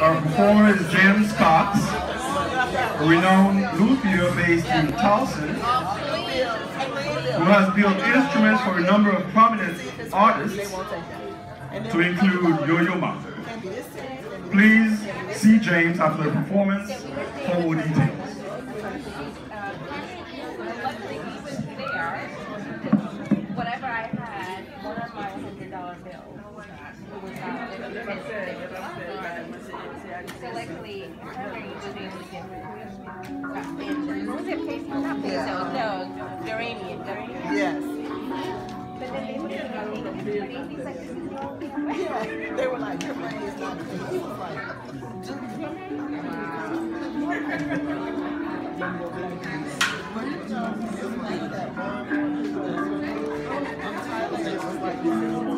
Our performer is James Cox, a renowned luthier based in Towson, who has built instruments for a number of prominent artists, to include Yo-Yo Ma. Please see James after the performance for more details. Her was it? Not peso, no, Duranian. Yes. They were like. Yeah. They were like, your money is not. He was like,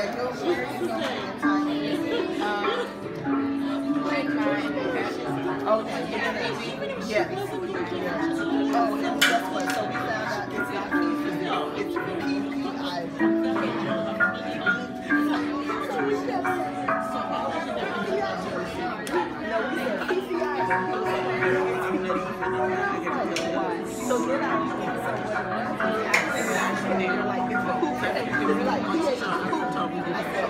to try. Yeah. Yeah. It's not no, like, a hoop. It's Yeah, we're Thank you.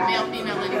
Like male, female, lady